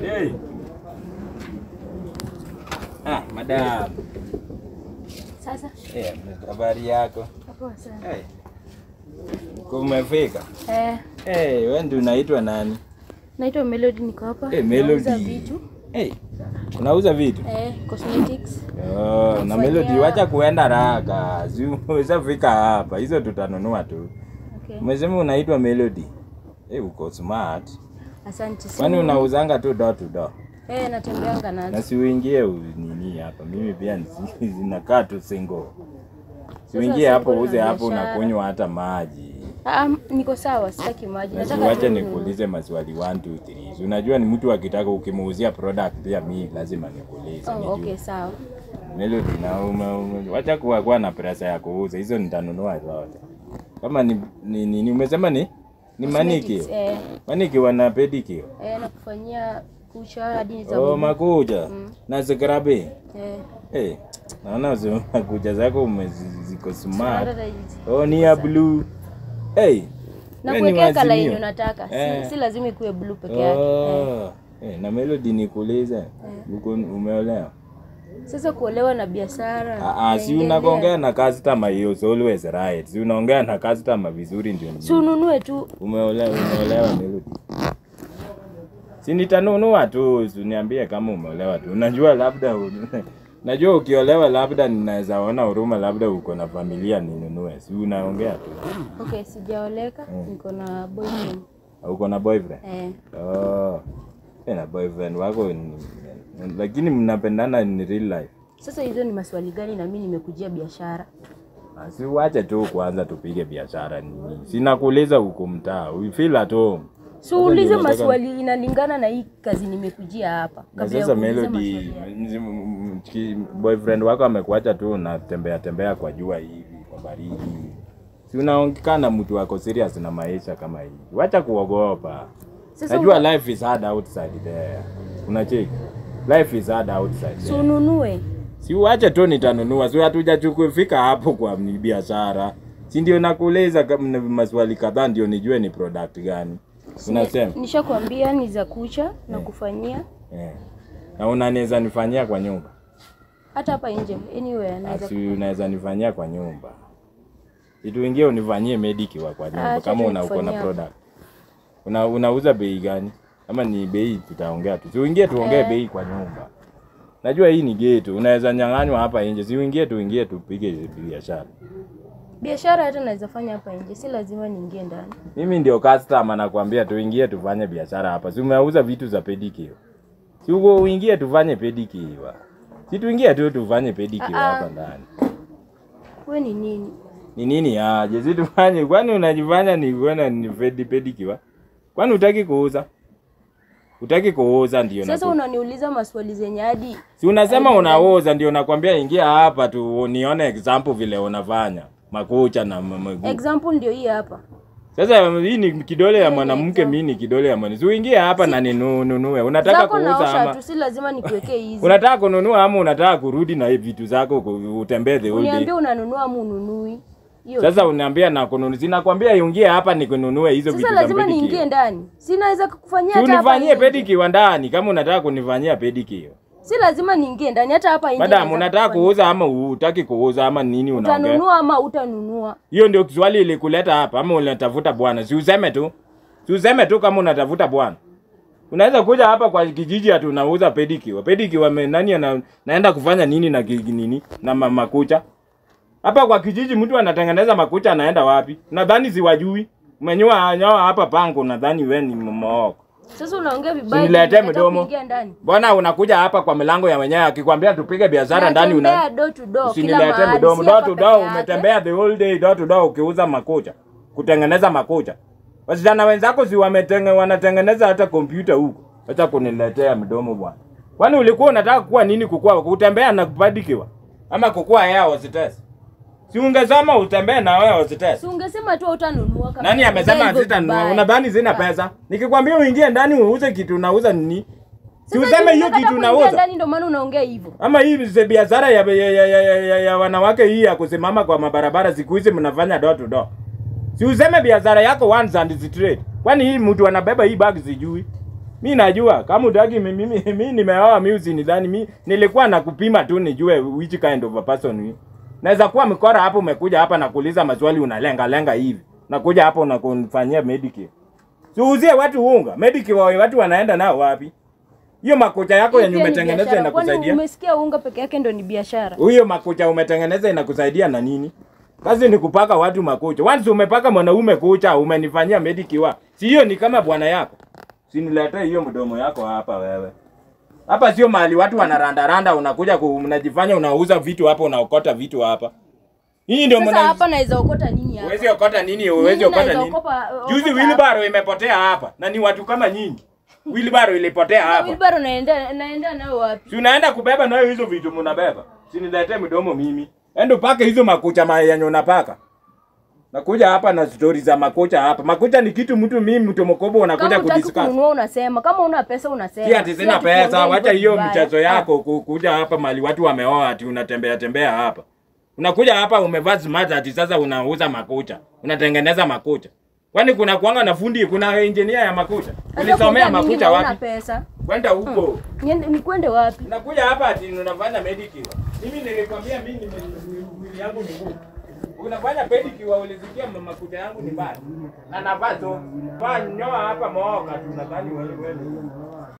Hey. Ah, madam. Sasa Eh, habari yako? Poa sana. Hey. Kumefika? Eh, Hey, wewe ndio unaitwa nani? naitwa Melody niko hapa. Eh, Melody. Nauza vitu. Hey. Unauza vitu? Eh, cosmetics. Oh, na Melody wacha kuenda raka. Si fika hapa. Hizo tutanunua tu. Okay. Umesema unaitwa Melody. Eh, uko smart. Asante sana. Kwani unauzanga tu door to door? Eh, natembeanga nazo. Na si uingie nini hapa. Mimi pia zinakaa tu single. Si uingie hapo uze hapo unakunywa hata maji. Ah, niko sawa, sitaki maji. Nataka wacha nikuulize maswali 1 2 3. Unajua ni mtu akitaka ukimuuzia product pia mimi lazima nikuulize. Oh, okay, sawa. Melody na ume, ume, wacha kuwa kuwa na pesa ya kuuza hizo nitanunua zote. Kama ni ni, ni, ni umesema ni ni maniki. Eh, Maniki wana pedicure. eh, nakufanyia kucha hadi za Oh, makucha. Mm. Na zikrabi. Eh, Eh, naona makuja zako umeziko ziko smart. Oh, ni ya blue. Hey. Na wewe ni kuwekea kala wazimio. yenye unataka. Eh. Si, si lazima ikuwe blue peke yake. Eh. Oh. Eh, na Melody nikuulize. Uko umeolewa? Sasa kuolewa na biashara. Ah, ah, si unakongea unaongea na customer hiyo so always right. Si unaongea na customer vizuri ndio. Si ununue tu. Umeolewa, umeolewa Melody. Si nitanunua tu, si kama umeolewa tu. Unajua labda. Najua ukiolewa labda ninaweza ona huruma labda uko na familia ninunue. Si unaongea tu. Okay, sijaoleka, niko na boyfriend. Uko na boyfriend? Eh. Oh. Na boyfriend wako ni... lakini mnapendana in real life. Sasa hizo ni maswali gani na mimi nimekujia biashara? Ah, Si uache tu kwanza tupige biashara nini. Sina kuuliza huko mtaa. We feel at home. Si uulize maswali inalingana na hii kazi nimekujia hapa. Sasa Melody, boyfriend wako amekuacha tu unatembea tembea kwa jua hivi kwa baridi. Si unaonekana mtu wako serious na maisha kama hii Wacha kuogopa. Najua uta- life is hard outside there. Unacheki? Life is hard outside Si ununue. Si uache tu nitanunua. Si hatujachukufika hapo kwa biashara. Si ndio nakuuliza maswali kadhaa ndio nijue ni product gani. Unasema? Nishakwambia ni za kucha na kufanyia Eh. Na unaweza nifanyia kwa nyumba. hata hapa nje anywhere naweza. Asi unaweza nifanyia kwa nyumba. kitu ingine unifanyie mediki wa kwa nyumba Ah, kama una uko na product. Una unauza bei gani? Kama ni bei tutaongea tu. Si uingie tuongee Eh. bei kwa nyumba. Najua hii ni geto, Unaweza nyang'anywa hapa nje. Si uingie tuingie tupige biashara. Biashara hata naweza fanya hapa nje, si lazima niingie ndani. Mimi ndio customer nakwambia tuingie tufanye biashara hapa. Si umeuza vitu za pedicure. Si uko uingie tufanye pedicure. Si tuingie tu tufanye pedicure Ah, ah. hapa ndani. Wewe ni nini? Ni nini aje? Si tufanye kwani unajifanya ni wewe ni pedi pedicure? Kwani utaki kuuza? Utaki kuuza ndio Sasa unaniuliza maswali zenye hadi Si unasema unauza ndio nakwambia ingia hapa tu nione example vile unafanya. Makucha na m- miguu. example ndio hii hapa. Sasa hii ni kidole ya mwanamke, mimi ni kidole ya mwanamke. Uingie hapa na ninunue. Unataka kuuza ama si lazima nikuwekee hizi. unataka kununua ama unataka kurudi na hivi vitu zako utembee the whole day? Niambie unanunua ama ununui. Hiyo. Sasa uniambia na kununua. Sinakwambia ingie hapa nikununue hizo vitu Sasa lazima niingie ndani. Sina naweza kukufanyia hata hapa unifanyie pedicure ndani kama unataka kunifanyia pedicure. Si lazima niingie ndani hata hapa nje. Madam, unataka kuuza ama hutaki kuuza ama nini unaongea? Utanunua ama utanunua. Hiyo ndio swali ilikuleta hapa ama unatafuta bwana? Si useme tu. Si useme tu kama unatafuta bwana. Unaweza kuja hapa kwa kijiji hata unauza pedicure. Pedicure nani ana, naenda kufanya nini na gigi nini na ma, makucha? Hapa kwa kijiji mtu anatengeneza makucha anaenda wapi? Nadhani siwajui. Umenyoa nyoa hapa pango nadhani wewe ni mmoko. Sasa unaongea vibaya. Niletee mdomo. Mbona unakuja hapa kwa milango ya wenyewe akikwambia tupige biashara ndani una Usiniletee mdomo. Door to door umetembea the whole day door to door ukiuza makucha. Kutengeneza makucha. Wasichana wenzako si wametenge, wanatengeneza hata kompyuta huko. Acha kuniletea mdomo bwana. Kwani ulikuwa unataka kuwa nini kukua? Kutembea na kupadikiwa? Ama kukua yao hostess? Si ungesema utembee na wewe hostess? Si ungesema tu utanunua kama Nani amesema sitanunua? vibaya. Unadhani sina pesa? Nikikwambia uingie ndani uuze kitu unauza nini? Si useme hiyo kitu unauza. ndani ndio maana unaongea hivyo. Ama hii ni biashara ya, ya, ya, ya, ya, ya, ya wanawake hii ya kusimama kwa mabarabara siku hizi mnafanya door to door. Si useme biashara yako once and straight. Kwani hii mtu anabeba hii bag sijui. Mi najua kama utaki mimi mimi nimeoa mimi usinidhani mimi nilikuwa nakupima tu nijue which kind of a person we. Naweza kuwa mkora hapo umekuja hapa na kuuliza maswali unalenga lenga hivi. Nakuja hapo unakunifanyia medicare. Siuzie watu unga. Medicare wao watu wanaenda nao wapi? Hiyo makucha yako yenye umetengeneza inakusaidia. Umesikia unga peke yake ndio ni biashara. Huyo makucha umetengeneza inakusaidia na nini? Kazi ni kupaka watu makucha. Once umepaka mwanaume kucha, umenifanyia medicare, Si hiyo ni kama bwana yako. Siniletee hiyo mdomo yako hapa wewe. Hapa sio mahali watu wanarandaranda, unakuja unajifanya unauza vitu hapa, unaokota vitu hapa. Hii ndio mna hapa naweza okota nini hapa? Huwezi okota nini? Huwezi okota nini? Juzi wilibaro wheelbarrow imepotea hapa na ni watu kama nyingi Wheelbarrow ilipotea hapa. Wheelbarrow naenda naenda nao wapi? Si unaenda kubeba nayo hizo vitu mnabeba. Si niletee mdomo mimi. Endo paka hizo makucha maya yenye unapaka. Nakuja hapa na stori za makucha hapa. Makucha ni kitu mtu mimi mtu mkobo unakuja Kama unataka kununua unasema, kama una pesa unasema. Si ati sina pesa, wacha hiyo mchezo yako ku- kuja hapa mali watu wameoa ati unatembea tembea hapa. Unakuja hapa umevaa smart ati sasa unauza makucha. Unatengeneza makucha. Kwani kuna kuanga na fundi, kuna engineer ya makucha. Sasa Ulisomea makucha wapi? pesa. Kwenda huko. Niende nikwende wapi? Unakuja hapa ati unafanya medical. Mimi nilikwambia mimi ni mwili yangu ni ngumu. Unafanya pedicure mama kuta yangu ni mbaya. Na navato fanyoa hapa mooka tu nadhani wewe.